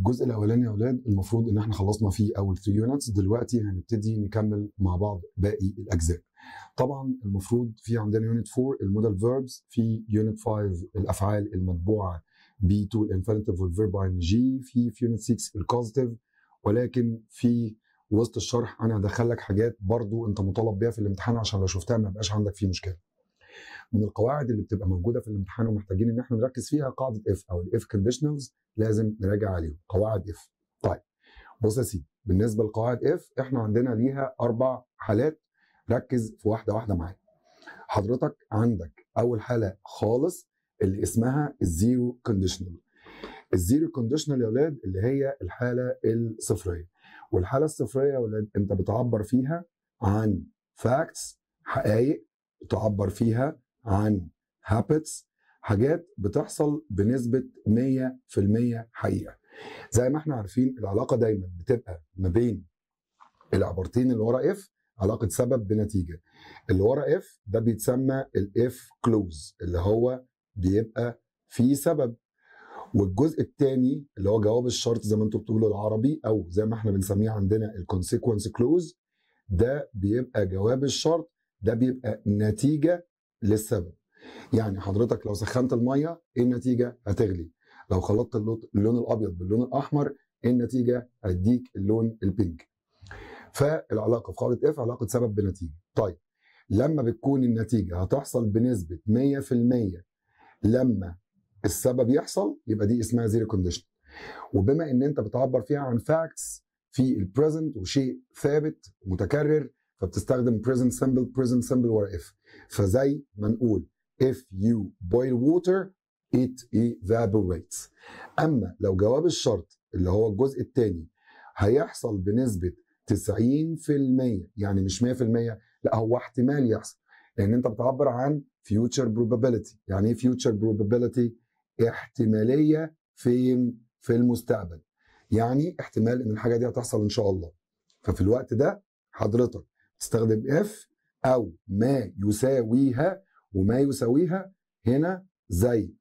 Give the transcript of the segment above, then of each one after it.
الجزء الأولاني يا أولاد المفروض إن إحنا خلصنا فيه أول 3 units دلوقتي هنبتدي نكمل مع بعض باقي الأجزاء. طبعا المفروض في عندنا unit 4 ال modal verbs في unit 5 الأفعال المتبوعة ب to ال infinitive وال verb ing في في unit 6 ال causative ولكن في وسط الشرح أنا هدخل لك حاجات برضو أنت مطالب بيها في الامتحان عشان لو شفتها ما يبقاش عندك فيه مشكلة. من القواعد اللي بتبقى موجودة في الامتحان ومحتاجين إن إحنا نركز فيها قاعدة if أو ال if conditionals لازم نراجع عليهم. قواعد if طيب بص يا سيدي بالنسبة لقواعد if إحنا عندنا ليها أربع حالات. ركز في واحدة واحدة معايا. حضرتك عندك أول حالة خالص اللي اسمها ال zero conditional ال zero conditional يا أولاد اللي هي الحالة الصفرية. والحالة الصفرية يا أولاد أنت بتعبر فيها عن facts حقائق بتعبر فيها عن habits حاجات بتحصل بنسبة 100% حقيقة. زي ما إحنا عارفين العلاقة دايما بتبقى ما بين العبارتين اللي ورا if علاقة سبب بنتيجة. اللي ورا if ده بيتسمى ال if clause اللي هو بيبقى فيه سبب. والجزء الثاني اللي هو جواب الشرط زي ما أنتم بتقولوا العربي أو زي ما إحنا بنسميه عندنا ال consequence clause ده بيبقى جواب الشرط ده بيبقى نتيجة للسبب يعني حضرتك لو سخنت المية إيه النتيجة؟ هتغلي. لو خلطت اللون الأبيض باللون الأحمر إيه النتيجة؟ هيديك اللون ال pink فالعلاقة في قاعدة if علاقة سبب بنتيجة. طيب لما بتكون النتيجة هتحصل بنسبة 100% لما السبب يحصل يبقى دي اسمها zero condition وبما إن أنت بتعبر فيها عن facts في ال present وشيء ثابت متكرر فبتستخدم present simple present simple ورا if. فزي ما نقول if you boil water it evaporates. أما لو جواب الشرط اللي هو الجزء الثاني هيحصل بنسبة 90% يعني مش 100% لا هو احتمال يحصل. لأن أنت بتعبر عن future probability. يعني إيه future probability احتمالية فين؟ في المستقبل. يعني احتمال إن الحاجة دي هتحصل إن شاء الله. ففي الوقت ده حضرتك تستخدم اف أو ما يساويها وما يساويها هنا زي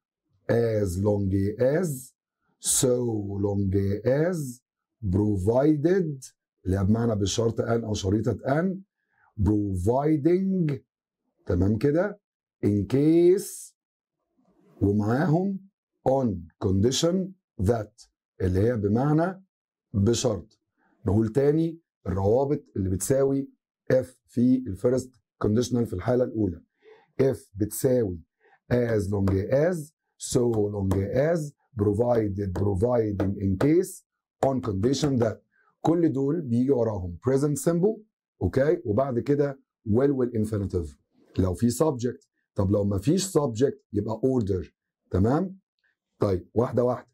as long as so long as provided اللي هي بمعنى بشرط أن أو شريطة أن providing تمام كده؟ in case ومعاهم on condition that اللي هي بمعنى بشرط. نقول تاني الروابط اللي بتساوي if في ال first conditional في الحالة الأولى. If بتساوي as long as so long as provided providing in case on condition that. كل دول بيجي وراهم. present simple أوكي وبعد كده will وال infinitive لو في subject طب لو ما فيش subject يبقى order. تمام؟ طيب واحدة واحدة.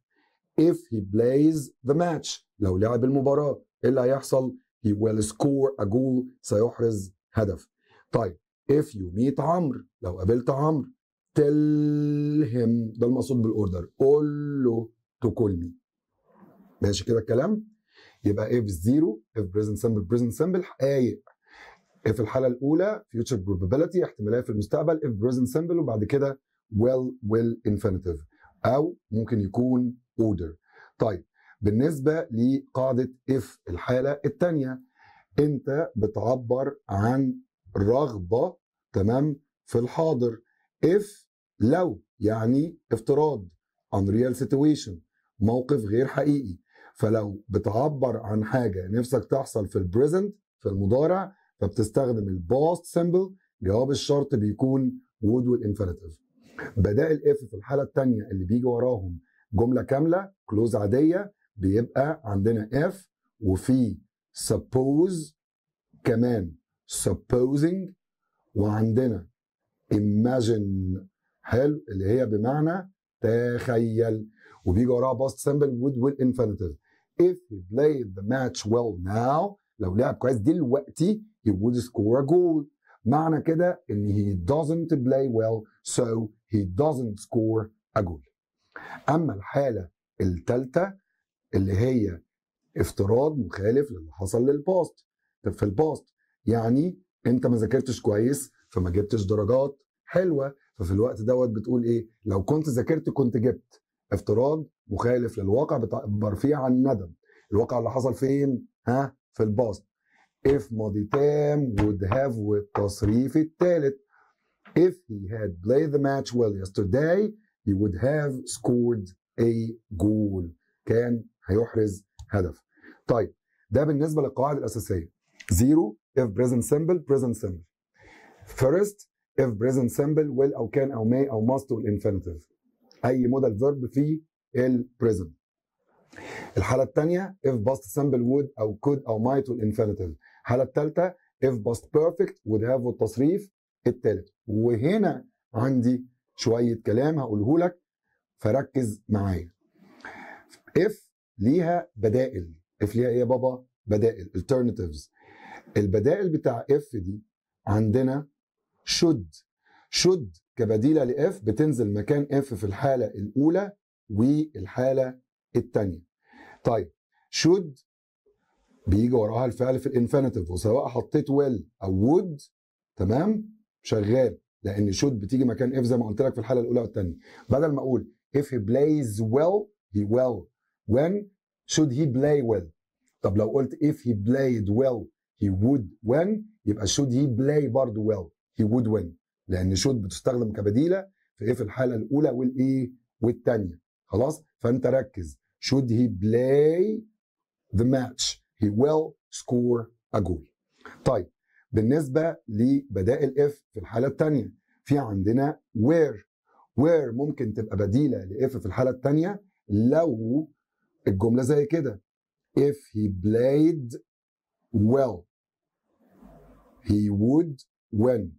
If he plays the match لو لعب المباراة إيه اللي هيحصل؟ He will score a goal سيحرز هدف طيب if you meet عمرو لو قابلت عمرو tell him ده المقصود بالاوردر قول له to call me ماشي كده الكلام يبقى if zero if present simple present simple حقايق if الحاله الاولى future probability احتماليه في المستقبل if present simple وبعد كده will will infinitive أو ممكن يكون order طيب بالنسبة لقاعدة if الحالة الثانية أنت بتعبر عن رغبة تمام في الحاضر. If لو يعني افتراض unreal situation موقف غير حقيقي. فلو بتعبر عن حاجة نفسك تحصل في ال present في المضارع فبتستخدم ال past simple جواب الشرط بيكون would وال infinitive بدائل if في الحالة الثانية اللي بيجي وراهم جملة كاملة clause عادية بيبقى عندنا if وفي suppose كمان supposing وعندنا imagine حلو اللي هي بمعنى تخيل. وبيجي وراها past simple would وال infinitive if he played the match well now لو لعب كويس دلوقتي he would score a goal. معنى كده إن he doesn't play well so doesn't score a goal. أما الحالة الثالثه اللي هي افتراض مخالف للي حصل لل past طب في ال past يعني انت ما ذاكرتش كويس فما جبتش درجات حلوة. ففي الوقت دوت بتقول إيه؟ لو كنت ذاكرت كنت جبت. افتراض مخالف للواقع بتعبر فيه عن ندم الواقع اللي حصل فين؟ ها؟ في ال past if ماضي تام would have والتصريف الثالث if he had played the match well yesterday he would have scored a goal. كان هيحرز هدف. طيب ده بالنسبة للقواعد الأساسية. zero if present simple present simple. First if present simple will أو can أو may أو must والinfinitive أي مودال فيرب في البريزنت الحالة الثانية if past simple would أو could أو might والinfinitive الحالة الثالثه if past perfect would have والتصريف الثالث وهنا عندي شوية كلام هقوله لك فركز معايا. If ليها بدائل. If ليها إيه يا بابا؟ بدائل alternatives. البدائل بتاع if دي عندنا should. Should كبديلة لاف بتنزل مكان اف في الحالة الأولى والحالة الثانية طيب should بيجي وراها الفعل في الانفينيتيف وسواء حطيت will أو would تمام؟ شغال لأن should بتيجي مكان if زي ما قلت لك في الحالة الأولى والثانيه بدل ما أقول if he plays well will when should he play well? طب لو قلت if he played well he would when يبقى should he play برضه well he would win لأن should بتستخدم كبديلة في في الحالة الأولى والايه والثانيه خلاص؟ فأنت ركز. Should he play the match? He will score a goal. طيب بالنسبة لبدائل if في الحالة الثانية في عندنا where. Where ممكن تبقى بديلة لاف في الحالة الثانية لو الجملة زي كده. If he played well. He would win.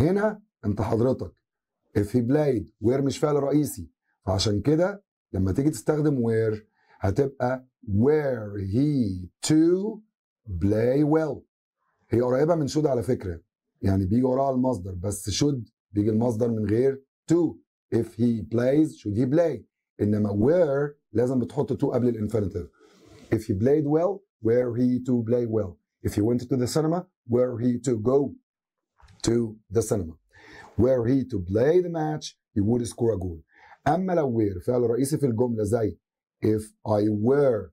هنا انت حضرتك. If he played where مش فعل رئيسي. فعشان كده لما تيجي تستخدم where هتبقى where he to play well. هي قريبة من should على فكرة. يعني بيجي وراها المصدر بس should بيجي المصدر من غير to. If he plays should he play? انما where لازم بتحط to قبل الانفينيتيف if he played well where he to play well if he went to the cinema where he to go to the cinema where he to play the match he would score a goal اما لو where فعل رئيسي في الجمله زي if I were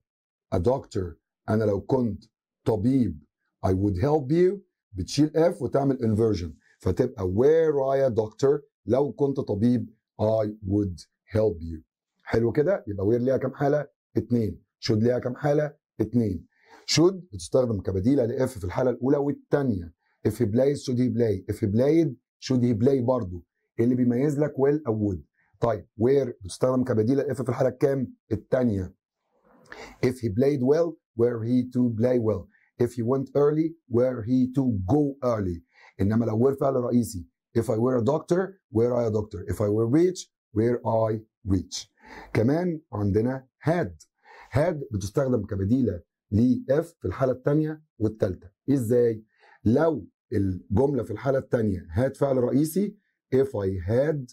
a doctor أنا لو كنت طبيب I would help you بتشيل F وتعمل inversion فتبقى were I a doctor لو كنت طبيب I would help you حلو كده؟ يبقى were ليها كام حالة؟ اتنين. should ليها كام حالة؟ اتنين. should بتستخدم كبديلة ل if في الحالة الأولى والثانيه if played should he play if played should he play برضو. إيه اللي بيميز لك؟ will أو would طيب were بتستخدم كبديلة if في الحالة الكام؟ الثانية if he played well were he to play well if he went early were he to go early إنما لو were فعل رئيسي. If i were a doctor where i a doctor? If i were rich where i reach كمان عندنا هاد. هاد بتستخدم كبديلة لاف في الحالة الثانية والثالثه إزاي؟ لو الجملة في الحالة الثانية هاد فعل رئيسي if i had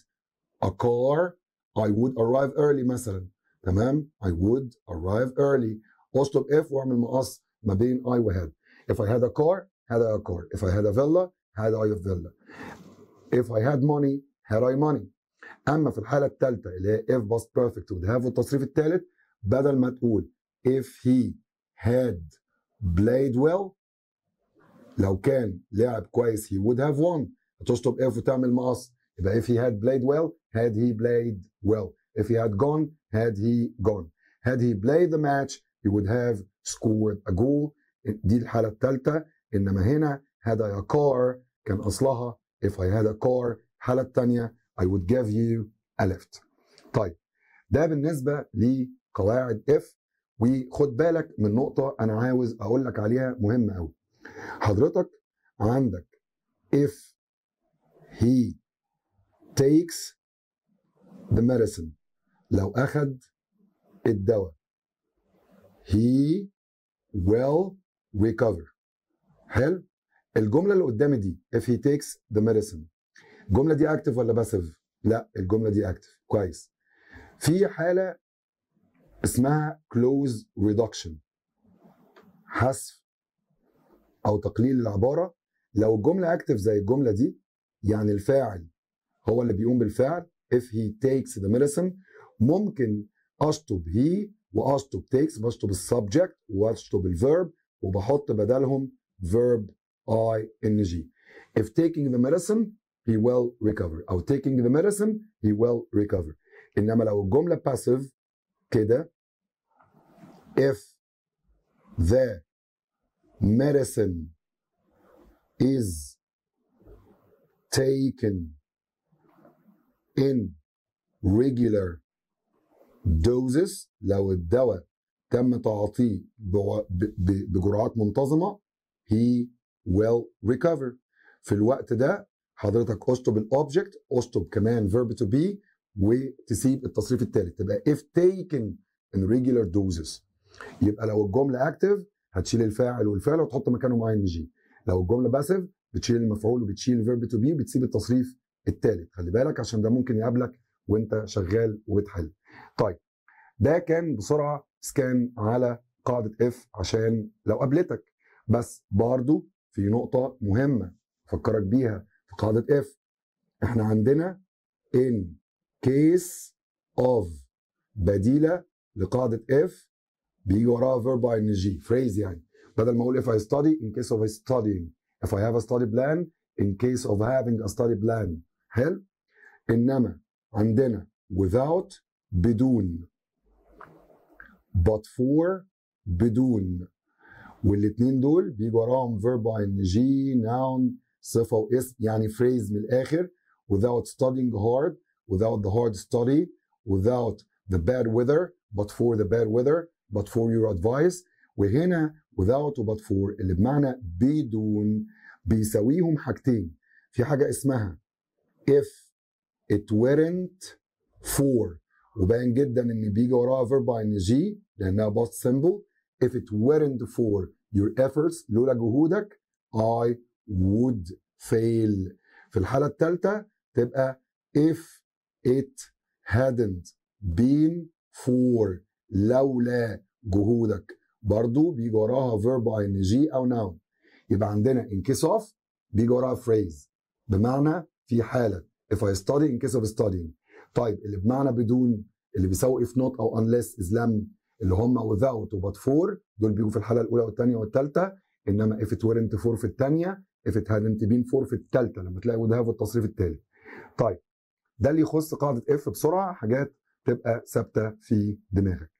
a car i would arrive early مثلا. تمام؟ I would arrive early. اسلوب اف وأعمل مقص ما بين i و هاد if i had a car had I a car. If i had a villa had i a villa. If i had money had i money. اما في الحاله الثالثه اللي هي if past perfect would have والتصريف الثالث بدل ما تقول if he had played well لو كان لعب كويس he would have won هتشطب if وتعمل مقص يبقى if he had played well had he played well if he had gone had he gone had he played the match he would have scored a goal دي الحالة الثالثة إنما هنا had I a car كان أصلها if I had a car الحالة الثانية I would give you a lift. طيب ده بالنسبة لقواعد if وخد بالك من نقطة أنا عاوز أقول لك عليها مهمة أوي. حضرتك عندك if he takes the medicine. لو أخد الدواء he will recover. حلو؟ الجملة اللي قدامي دي if he takes the medicine. الجملة دي active ولا passive لا الجملة دي active. كويس. في حالة اسمها close reduction. حذف أو تقليل العبارة. لو الجملة active زي الجملة دي يعني الفاعل هو اللي بيقوم بالفعل. If he takes the medicine ممكن أشطب he وأشطب takes بشطب ال subject وأشطب ال verb وبحط بدلهم verb ing if taking the medicine he will recover او taking the medicine he will recover انما لو الجمله passive كده if the medicine is taken in regular doses لو الدواء تم تعاطيه بع- ب- ب- بجرعات منتظمه he will recover في الوقت ده حضرتك اشطب الاوبجكت اشطب كمان verb to be وتسيب التصريف الثالث تبقى if taken in regular doses. يبقى لو الجملة active هتشيل الفاعل والفعل وتحط مكانهم ing. لو الجملة passive بتشيل المفعول وبتشيل ال verb to be وبتسيب التصريف الثالث خلي بالك عشان ده ممكن يقابلك وانت شغال وبتحل. طيب ده كان بسرعة scan على قاعدة if عشان لو قابلتك. بس برضو في نقطة مهمة افكرك بيها. قاعدة if إحنا عندنا in case of بديلة لقاعدة if بيجي وراها verb ing phrase يعني. بدل ما أقول if I study in case of studying. If I have a study plan in case of having a study plan. حلو؟ إنما عندنا without بدون. But for بدون. والاثنين دول بيجي وراهم verb ing noun صفه واسم يعني phrase من الآخر without studying hard without the hard study without the bad weather but for the bad weather but for your advice وهنا without but for اللي بمعنى بدون بيساويهم حاجتين في حاجة اسمها if it weren't for وباين جدا ان بيجي وراها verb ing لانها past simple if it weren't for your efforts لولا جهودك I would fail. في الحالة الثالثة تبقى if it hadn't been for لولا جهودك. برضو بيجي وراها verb ing أو noun. يبقى عندنا in case of بيجي وراها phrase. بمعنى في حالة if I study in case of studying. طيب اللي بمعنى بدون اللي بيساوي if not أو unless is لم اللي هم without but for دول بيجوا في الحالة الأولى والثانية والثالثة إنما if it weren't for في الثانية if it hadn't been for في الثالثة لما تلاقي would have التصريف الثالث طيب ده اللي يخص قاعدة if بسرعة حاجات تبقى ثابتة في دماغك.